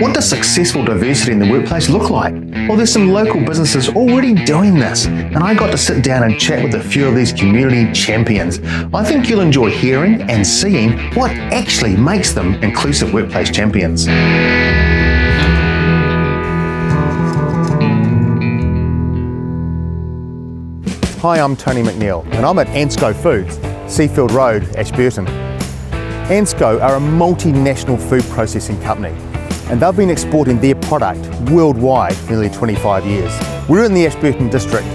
What does successful diversity in the workplace look like? Well, there's some local businesses already doing this, and I got to sit down and chat with a few of these community champions. I think you'll enjoy hearing and seeing what actually makes them inclusive workplace champions. Hi, I'm Tony McNeil, and I'm at ANZCO Foods, Seafield Road, Ashburton. ANZCO are a multinational food processing company and they've been exporting their product worldwide for nearly 25 years. We're in the Ashburton district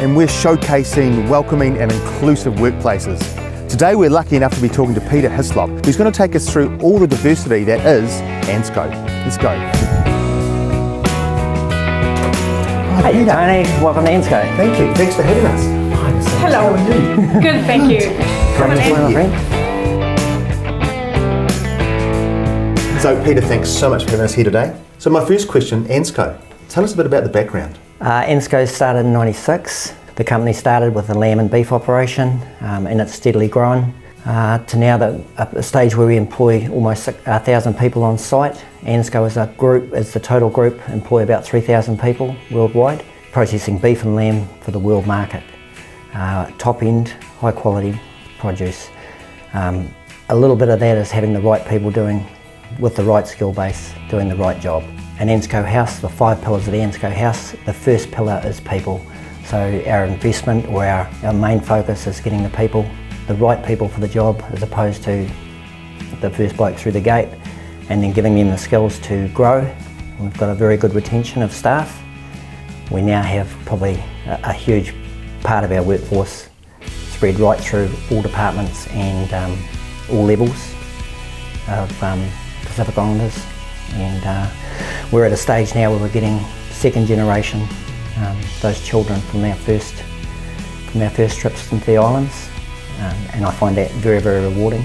and we're showcasing welcoming and inclusive workplaces. Today we're lucky enough to be talking to Peter Hislop, who's going to take us through all the diversity that is ANZCO. Let's go. Hi, hey, Peter. Tony, welcome to ANZCO. Thank you. Thanks for having us. Hi, Hello. How are you? Good, thank you. Come on, So Peter, thanks so much for having us here today. So my first question, ANZCO, tell us a bit about the background. Uh, ANZCO started in 96. The company started with a lamb and beef operation um, and it's steadily grown uh, to now the, a stage where we employ almost a thousand people on site. ANZCO as a group, as the total group, employ about 3,000 people worldwide, processing beef and lamb for the world market. Uh, top end, high quality produce. Um, a little bit of that is having the right people doing with the right skill base, doing the right job. An ANZCO house, the five pillars of the ANZCO house, the first pillar is people. So our investment or our, our main focus is getting the people, the right people for the job as opposed to the first bloke through the gate and then giving them the skills to grow. We've got a very good retention of staff. We now have probably a, a huge part of our workforce spread right through all departments and um, all levels of um, Pacific Islanders and uh, we're at a stage now where we're getting second generation, um, those children from our first from our first trips into the islands um, and I find that very, very rewarding.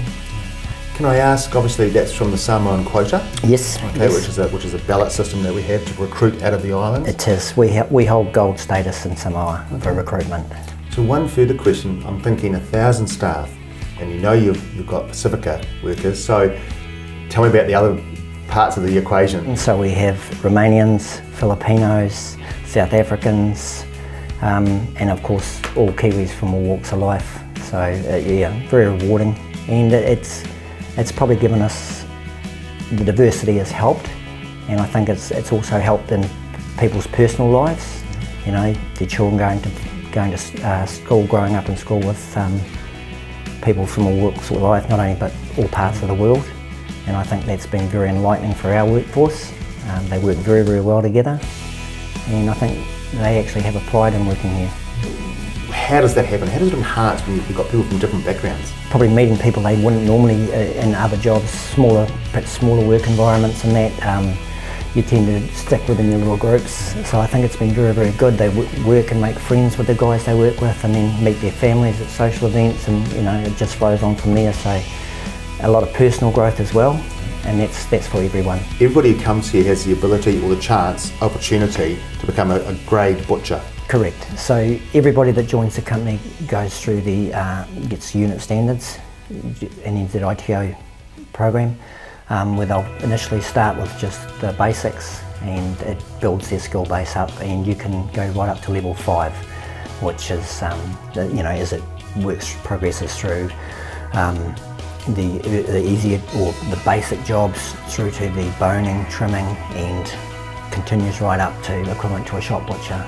Can I ask, obviously that's from the Samoan quota? Yes. Okay, yes. Which, is a, which is a ballot system that we have to recruit out of the islands? It is. We, we hold gold status in Samoa okay. for recruitment. So one further question, I'm thinking a thousand staff and you know you've, you've got Pacifica workers, so Tell me about the other parts of the equation. So we have Romanians, Filipinos, South Africans, um, and of course all Kiwis from all walks of life. So uh, yeah, very rewarding, and it's it's probably given us the diversity has helped, and I think it's it's also helped in people's personal lives. You know, their children going to going to uh, school, growing up in school with um, people from all walks of life, not only but all parts of the world and I think that's been very enlightening for our workforce. Um, they work very, very well together and I think they actually have a pride in working here. How does that happen? How does it enhance when you've got people from different backgrounds? Probably meeting people they wouldn't normally uh, in other jobs, smaller, perhaps smaller work environments and that. Um, you tend to stick within your little groups. So I think it's been very, very good. They work and make friends with the guys they work with and then meet their families at social events and you know, it just flows on from there. So a lot of personal growth as well and that's that's for everyone. Everybody who comes here has the ability or the chance, opportunity to become a, a grade butcher. Correct. So everybody that joins the company goes through the uh, gets unit standards, an NZITO program, um, where they'll initially start with just the basics, and it builds their skill base up, and you can go right up to level five, which is um, you know as it works progresses through. Um, the, the easier or the basic jobs through to the boning, trimming and continues right up to equivalent to a shop butcher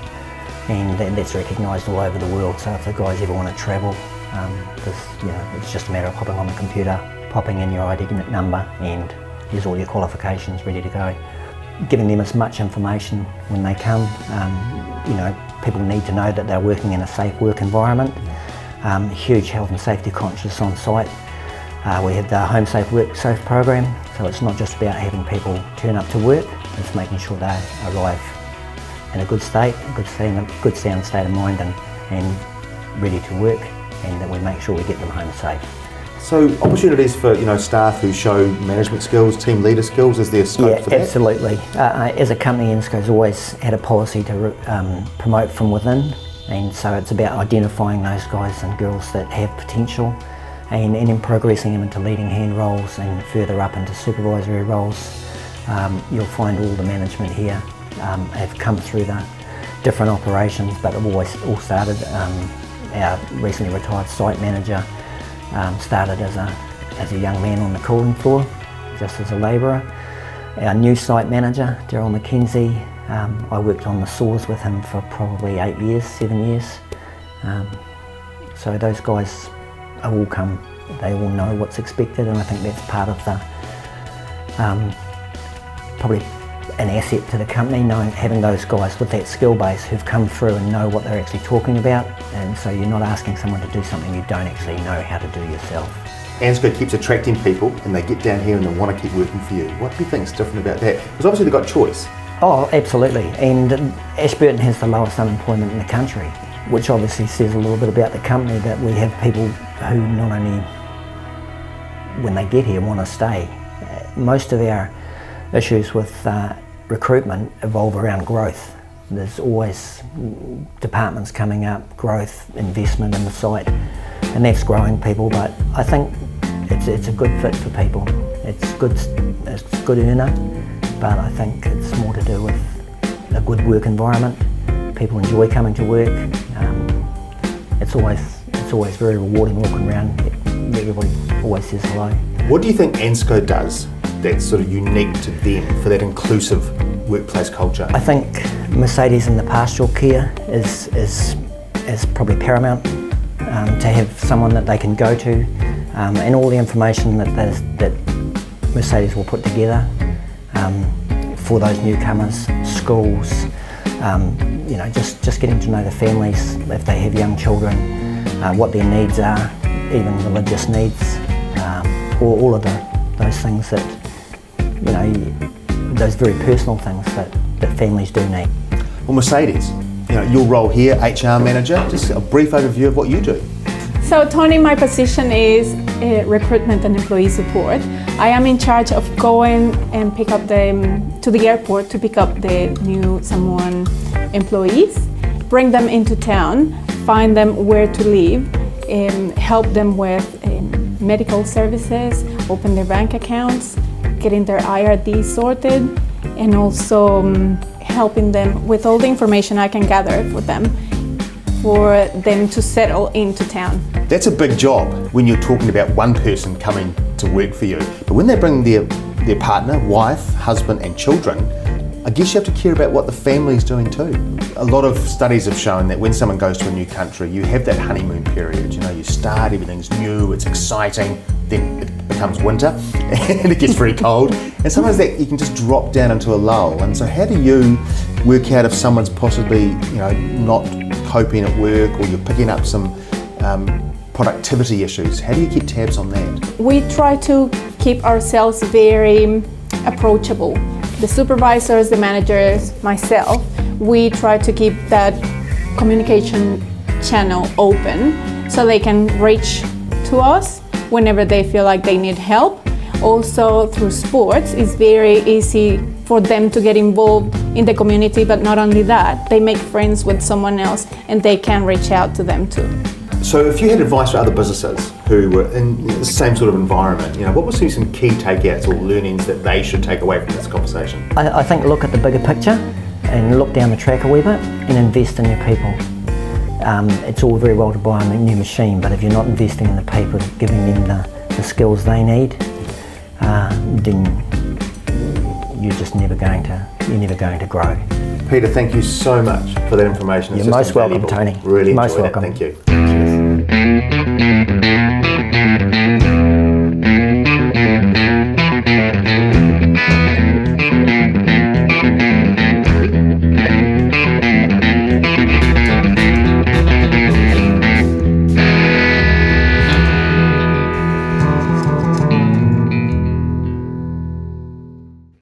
and that's recognised all over the world so if the guys ever want to travel um, this, you know, it's just a matter of hopping on the computer, popping in your ID number and here's all your qualifications ready to go. Giving them as much information when they come, um, you know, people need to know that they're working in a safe work environment. Um, huge health and safety conscious on site uh, we have the Home Safe Work Safe program, so it's not just about having people turn up to work, it's making sure they arrive in a good state, a good, a good sound state of mind and, and ready to work and that we make sure we get them home safe. So opportunities for you know staff who show management skills, team leader skills, is there scope yeah, for that? absolutely. Uh, uh as a company, ANZCO's always had a policy to um, promote from within and so it's about identifying those guys and girls that have potential and, and in progressing them into leading hand roles and further up into supervisory roles Um, you'll find all the management here um, have come through the different operations, but have always all started. Um, our recently retired site manager um, started as a as a young man on the cooling floor, just as a labourer. Our new site manager, Daryl McKenzie, um, I worked on the saws with him for probably eight years, seven years. Um, so those guys have all come, they all know what's expected and I think that's part of the, um, probably an asset to the company, knowing, having those guys with that skill base who've come through and know what they're actually talking about and so you're not asking someone to do something you don't actually know how to do yourself. ANZCO keeps attracting people and they get down here and they want to keep working for you. What do you think is different about that? Because obviously they've got choice. Oh, absolutely. And Ashburton has the lowest unemployment in the country, which obviously says a little bit about the company that we have people who not only, when they get here, want to stay. Most of our issues with uh, recruitment evolve around growth. There's always departments coming up, growth, investment in the site, and that's growing people. But I think it's, it's a good fit for people. It's good, it's good earner but I think it's more to do with a good work environment. People enjoy coming to work. It's always it's always very rewarding walking around. Everybody always says hello. What do you think ANZCO does that's sort of unique to them for that inclusive workplace culture? I think Mercedes and the pastoral care is is is probably paramount um, to have someone that they can go to, um, and all the information that that Mercedes will put together um, for those newcomers, schools, um, you know, just, just getting to know the families if they have young children, uh, what their needs are, even religious needs, um, or all of the, those things that, you know, those very personal things that, that families do need. Well, Mercedes, you know, your role here, HR manager, just a brief overview of what you do. So, Tony, my position is uh, recruitment and employee support. I am in charge of going and pick up the um, to the airport to pick up the new Samoan employees, bring them into town, find them where to live, um, help them with um, medical services, open their bank accounts, getting their IRD sorted, and also um, helping them with all the information I can gather for them for them to settle into town. That's a big job when you're talking about one person coming to work for you. But when they bring their, their partner, wife, husband, and children, I guess you have to care about what the family's doing too. A lot of studies have shown that when someone goes to a new country, you have that honeymoon period. You know, you start, everything's new, it's exciting, then it becomes winter and it gets very cold. And sometimes that you can just drop down into a lull. And so how do you work out if someone's possibly, you know, not coping at work or you're picking up some um, productivity issues. How do you keep tabs on that? We try to keep ourselves very approachable. The supervisors, the managers, myself, we try to keep that communication channel open so they can reach to us whenever they feel like they need help. Also through sports, it's very easy for them to get involved in the community, but not only that, they make friends with someone else and they can reach out to them too. So, if you had advice for other businesses who were in the same sort of environment, you know, what would be some key takeouts or learnings that they should take away from this conversation? I, I think look at the bigger picture and look down the track a wee bit and invest in your people. Um, it's all very well to buy a new machine, but if you're not investing in the people, giving them the, the skills they need, uh, then you're just never going to you're never going to grow. Peter, thank you so much for that information. It's you're most welcome, Tony. Really most welcome. That. Thank you. Cheers.